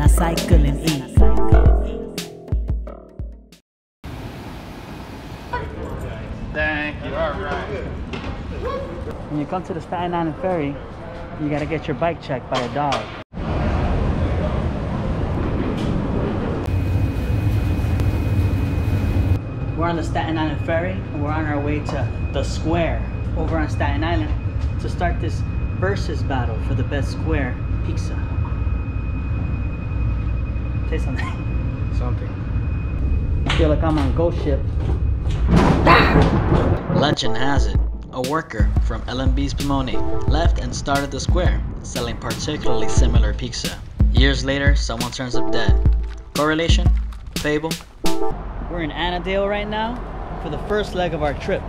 and I cycle and eat. Thank you. All right. When you come to the Staten Island Ferry, you gotta get your bike checked by a dog. We're on the Staten Island Ferry and we're on our way to the square over on Staten Island to start this versus battle for the best square pizza. Say something. Something. I feel like I'm on Ghost Ship. Legend has it, a worker from L&B Spumoni left and started the square, selling particularly similar pizza. Years later, someone turns up dead. Correlation? Fable? We're in Annandale right now for the first leg of our trip.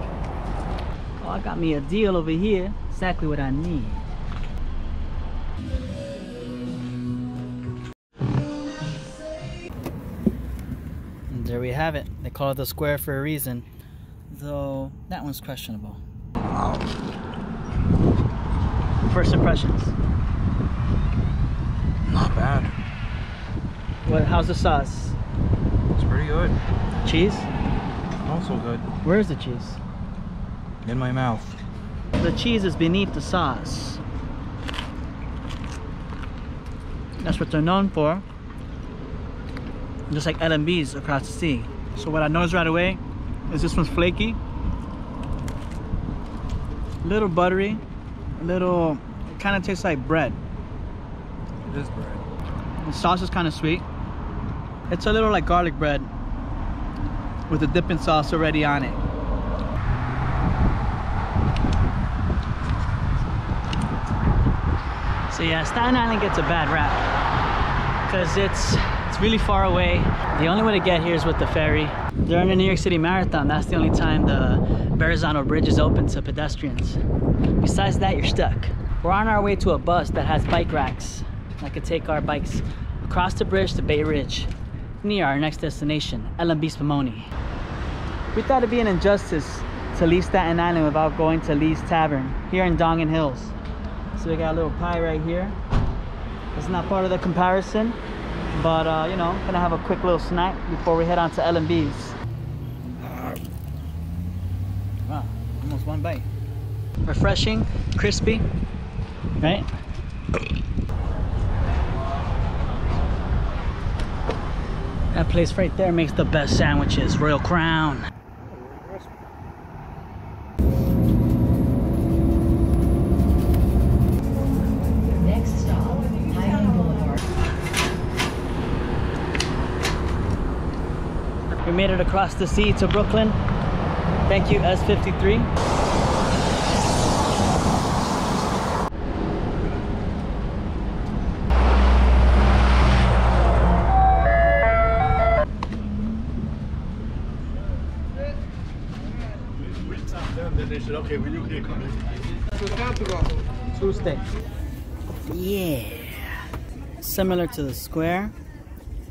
Oh, I got me a deal over here. Exactly what I need. There we have it. They call it the square for a reason. Though that one's questionable. First impressions. Not bad. What? How's the sauce? It's pretty good. Cheese? Also good. Where's the cheese? In my mouth. The cheese is beneath the sauce. That's what they're known for. Just like L&B's across the sea. So what I noticed right away is this one's flaky. Little buttery. A little, it kind of tastes like bread. It is bread. The sauce is kind of sweet. It's a little like garlic bread with the dipping sauce already on it. So yeah, Staten Island gets a bad rap because it's really far away. The only way to get here is with the ferry. During the New York City Marathon, that's the only time the Verrazano Bridge is open to pedestrians. Besides that, you're stuck. We're on our way to a bus that has bike racks that could take our bikes across the bridge to Bay Ridge, near our next destination, L&B Spumoni. We thought it'd be an injustice to leave Staten Island without going to Lee's Tavern here in Dongan Hills. So we got a little pie right here. It's not part of the comparison, but uh, you know, I'm gonna have a quick little snack before we head on to L&B's. Wow, almost one bite. Refreshing, crispy, right? That place right there makes the best sandwiches, Royal Crown. We made it across the sea to Brooklyn. Thank you, S53. Okay, when you here, come Tuesday. Yeah. Similar to the square.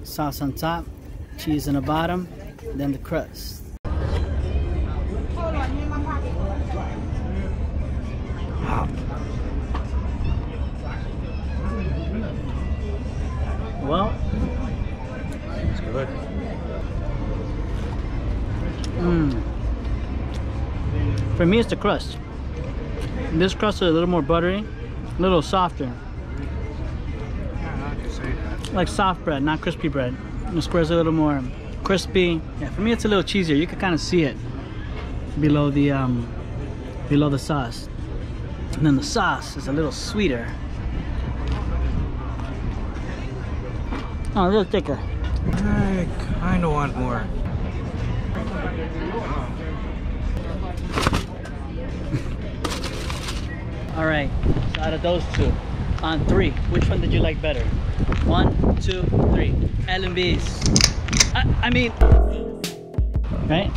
Sauce on top, cheese in the bottom, then the crust. Well, It's good. mm. for me it's the crust. This crust is a little more buttery, a little softer. Yeah, I can say that. like soft bread, not crispy bread. The square's a little more crispy. Yeah, for me it's a little cheesier. You can kind of see it below the um, below the sauce. And then the sauce is a little sweeter. Oh, a little thicker. I kind of want more. All right, so out of those two, on three, which one did you like better? One, two, three. L&B's. I, I mean, right?